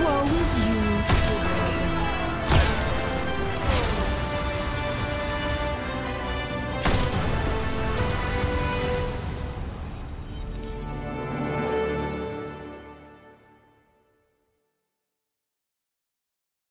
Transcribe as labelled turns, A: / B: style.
A: Whoa.